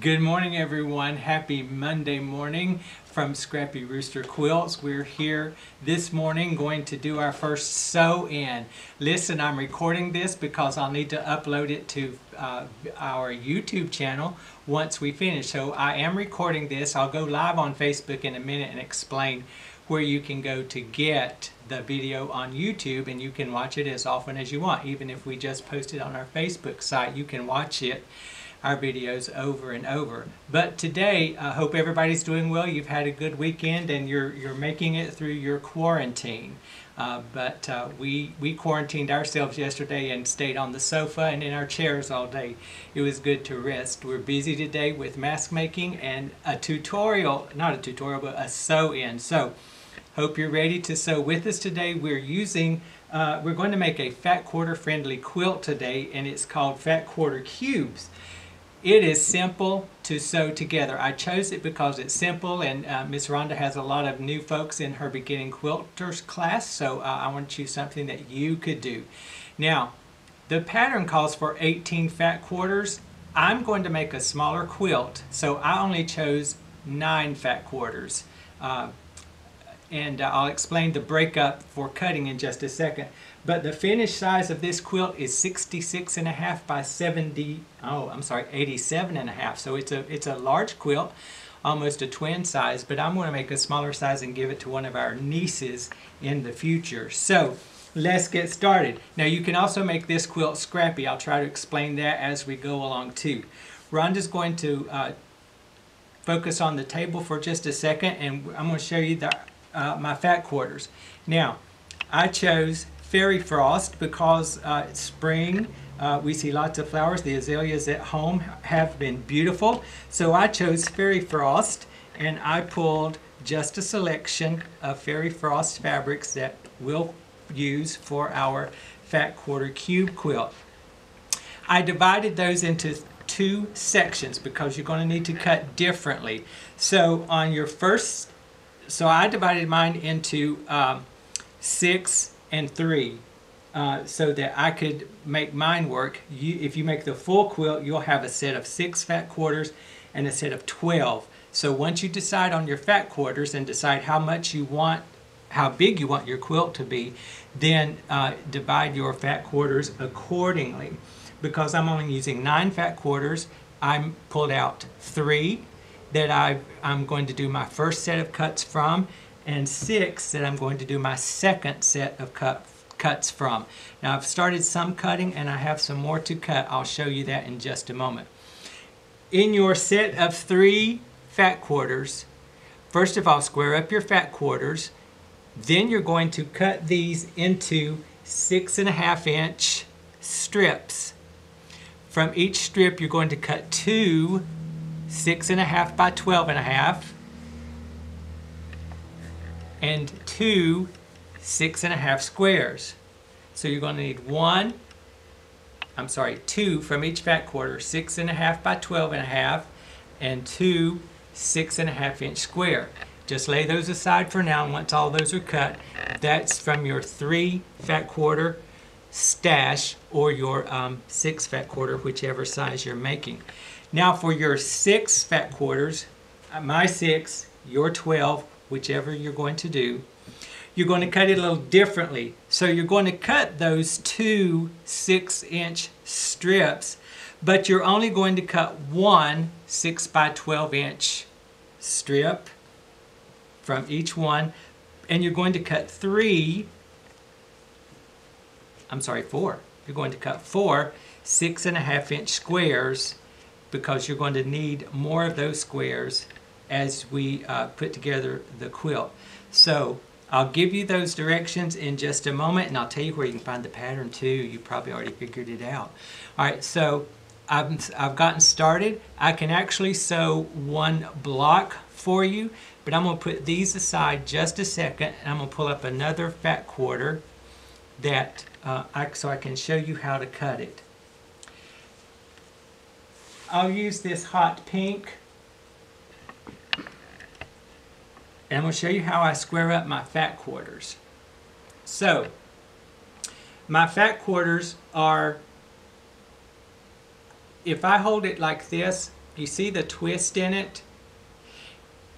Good morning, everyone. Happy Monday morning from Scrappy Rooster Quilts. We're here this morning going to do our first sew in. Listen, I'm recording this because I'll need to upload it to uh, our YouTube channel once we finish. So I am recording this. I'll go live on Facebook in a minute and explain where you can go to get the video on YouTube and you can watch it as often as you want. Even if we just post it on our Facebook site, you can watch it our videos over and over. But today, I hope everybody's doing well. You've had a good weekend and you're, you're making it through your quarantine. Uh, but uh, we, we quarantined ourselves yesterday and stayed on the sofa and in our chairs all day. It was good to rest. We're busy today with mask making and a tutorial, not a tutorial, but a sew-in. So, hope you're ready to sew with us today. We're using, uh, we're going to make a fat quarter friendly quilt today and it's called Fat Quarter Cubes. It is simple to sew together. I chose it because it's simple and uh, Miss Rhonda has a lot of new folks in her beginning quilters class so uh, I want to choose something that you could do. Now the pattern calls for 18 fat quarters. I'm going to make a smaller quilt so I only chose 9 fat quarters. Uh, and uh, I'll explain the breakup for cutting in just a second. But the finished size of this quilt is 66 and a half by 70, oh, I'm sorry, 87 and a half. So it's a, it's a large quilt, almost a twin size, but I'm going to make a smaller size and give it to one of our nieces in the future. So let's get started. Now you can also make this quilt scrappy. I'll try to explain that as we go along too. Rhonda's going to uh, focus on the table for just a second and I'm going to show you the uh, my fat quarters. Now, I chose Fairy Frost because uh, it's spring. Uh, we see lots of flowers. The azaleas at home have been beautiful. So I chose Fairy Frost and I pulled just a selection of Fairy Frost fabrics that we'll use for our fat quarter cube quilt. I divided those into two sections because you're going to need to cut differently. So on your first so I divided mine into um, six and three uh, so that I could make mine work. You, if you make the full quilt, you'll have a set of six fat quarters and a set of 12. So once you decide on your fat quarters and decide how much you want, how big you want your quilt to be, then uh, divide your fat quarters accordingly. Because I'm only using nine fat quarters, I pulled out three that i am going to do my first set of cuts from and six that I'm going to do my second set of cut, cuts from. Now I've started some cutting and I have some more to cut. I'll show you that in just a moment. In your set of three fat quarters, first of all square up your fat quarters, then you're going to cut these into six and a half inch strips. From each strip you're going to cut two six and a half by 12 and a half, and two six and a half squares. So you're going to need one, I'm sorry, two from each fat quarter, six and a half by 12 and a half, and two six and a half inch square. Just lay those aside for now, and once all those are cut, that's from your three fat quarter stash or your um, six fat quarter, whichever size you're making. Now for your six fat quarters, uh, my six, your 12, whichever you're going to do, you're going to cut it a little differently. So you're going to cut those two six inch strips, but you're only going to cut one six by 12 inch strip from each one, and you're going to cut three, I'm sorry, four. You're going to cut four six and a half inch squares because you're going to need more of those squares as we uh, put together the quilt. So I'll give you those directions in just a moment and I'll tell you where you can find the pattern too. You probably already figured it out. All right, so I've, I've gotten started. I can actually sew one block for you, but I'm gonna put these aside just a second and I'm gonna pull up another fat quarter that uh, I, so I can show you how to cut it. I'll use this hot pink. And I'm going to show you how I square up my fat quarters. So, my fat quarters are, if I hold it like this, you see the twist in it?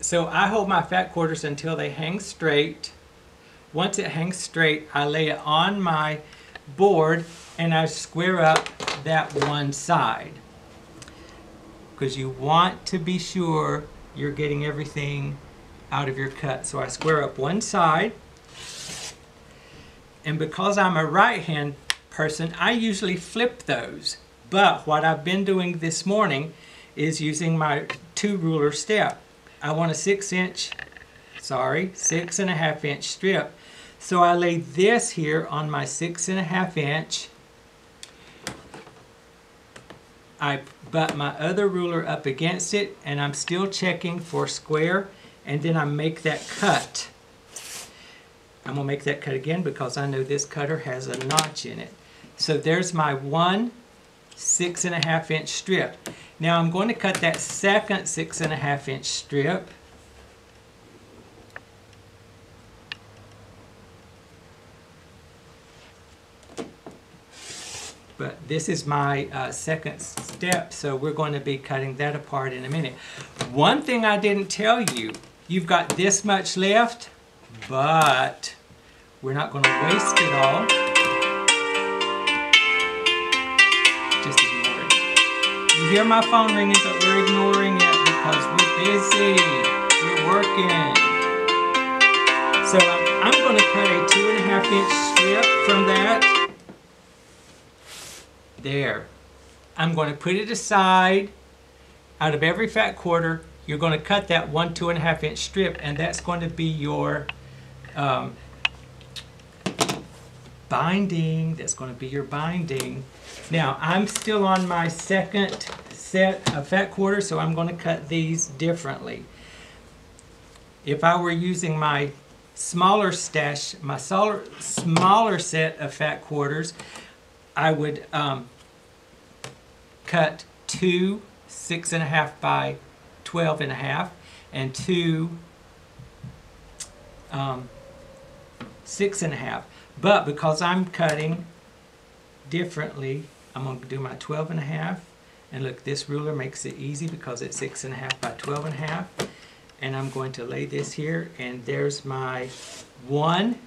So I hold my fat quarters until they hang straight. Once it hangs straight, I lay it on my board and I square up that one side. Because you want to be sure you're getting everything out of your cut. So I square up one side. And because I'm a right hand person, I usually flip those. But what I've been doing this morning is using my two ruler step. I want a six inch, sorry, six and a half inch strip. So I lay this here on my six and a half inch. I butt my other ruler up against it and I'm still checking for square and then I make that cut. I'm to make that cut again because I know this cutter has a notch in it. So there's my one six and a half inch strip. Now I'm going to cut that second six and a half inch strip. This is my uh, second step, so we're going to be cutting that apart in a minute. One thing I didn't tell you, you've got this much left, but we're not going to waste it all. Just ignore it. You hear my phone ringing, but we're ignoring it because we're busy. We're working. So I'm, I'm going to cut a two and a half inch strip from that. There. I'm going to put it aside. Out of every fat quarter, you're going to cut that one two and a half inch strip, and that's going to be your um, binding. That's going to be your binding. Now, I'm still on my second set of fat quarters, so I'm going to cut these differently. If I were using my smaller stash, my smaller, smaller set of fat quarters, I would um, cut two six and a half by 12 and a half and two um, six and a half. But because I'm cutting differently, I'm going to do my 12 and a half. And look, this ruler makes it easy because it's six and a half by 12 and a half. And I'm going to lay this here and there's my one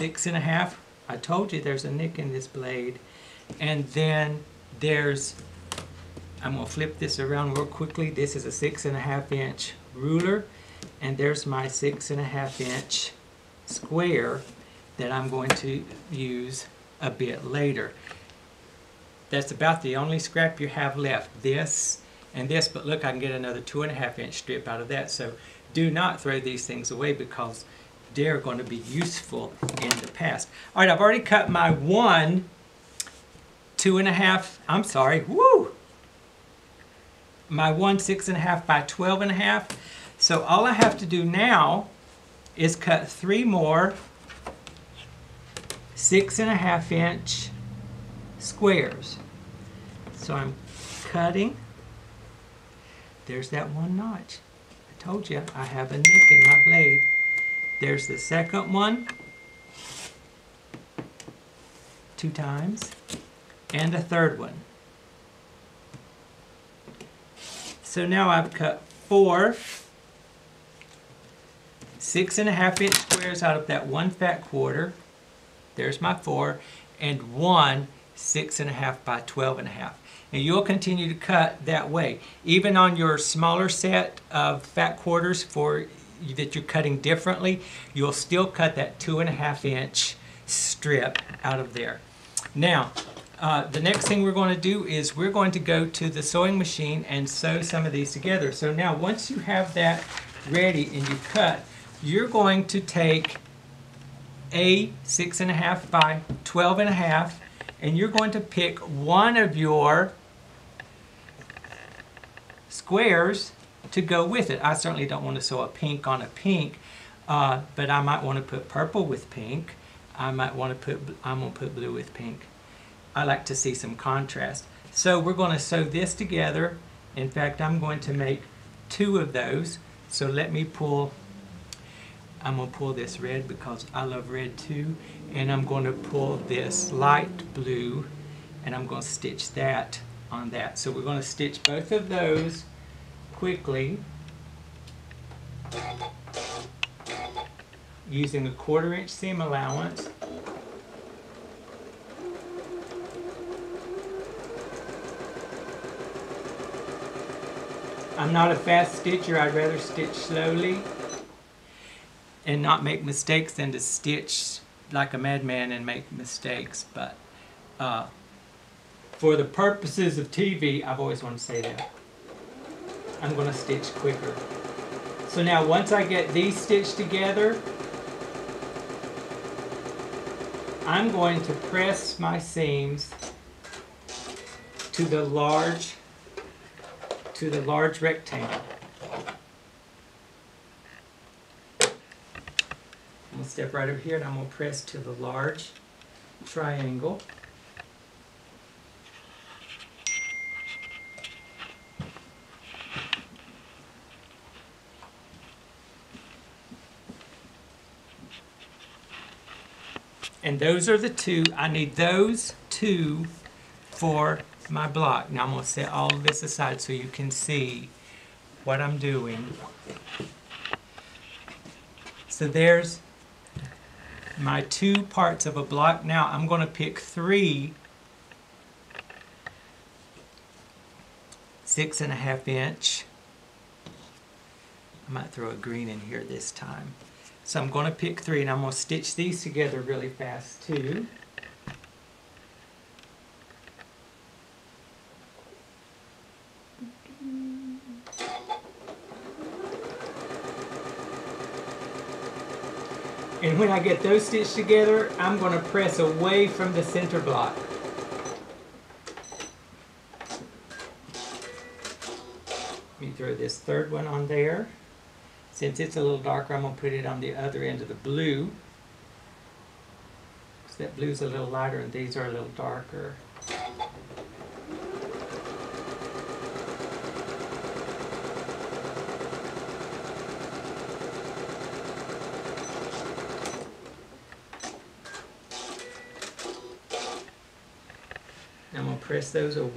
six and a half. I told you there's a nick in this blade. And then there's, I'm to flip this around real quickly. This is a six and a half inch ruler. And there's my six and a half inch square that I'm going to use a bit later. That's about the only scrap you have left. This and this, but look, I can get another two and a half inch strip out of that. So do not throw these things away because they're going to be useful in the past. All right, I've already cut my one two and a half, I'm sorry, woo! My one six and a half by 12 and a half. So all I have to do now is cut three more six and a half inch squares. So I'm cutting. There's that one notch. I told you I have a nick in my blade. There's the second one. Two times and a third one. So now I've cut four six and a half inch squares out of that one fat quarter. There's my four and one six and a half by twelve and. And you'll continue to cut that way. Even on your smaller set of fat quarters for that you're cutting differently, you'll still cut that two and a half inch strip out of there. Now, uh, the next thing we're going to do is we're going to go to the sewing machine and sew some of these together. So now once you have that ready and you cut, you're going to take a six and a half by 12 and a half and you're going to pick one of your squares to go with it. I certainly don't want to sew a pink on a pink, uh, but I might want to put purple with pink. I might want to put, I'm going to put blue with pink. I like to see some contrast. So we're going to sew this together. In fact, I'm going to make two of those. So let me pull, I'm going to pull this red because I love red too. And I'm going to pull this light blue and I'm going to stitch that on that. So we're gonna stitch both of those quickly using a quarter inch seam allowance. I'm not a fast stitcher, I'd rather stitch slowly and not make mistakes than to stitch like a madman and make mistakes. But uh, for the purposes of TV, I've always wanted to say that. I'm going to stitch quicker. So now once I get these stitched together, I'm going to press my seams to the large to the large rectangle. I'm gonna step right over here and I'm gonna press to the large triangle. And those are the two, I need those two for my block. Now I'm gonna set all of this aside so you can see what I'm doing. So there's my two parts of a block. Now I'm gonna pick three six and a half inch. I might throw a green in here this time. So I'm gonna pick three and I'm gonna stitch these together really fast too. And when I get those stitched together, I'm going to press away from the center block. Let me throw this third one on there. Since it's a little darker, I'm going to put it on the other end of the blue. Because that blue's a little lighter and these are a little darker. Press those away.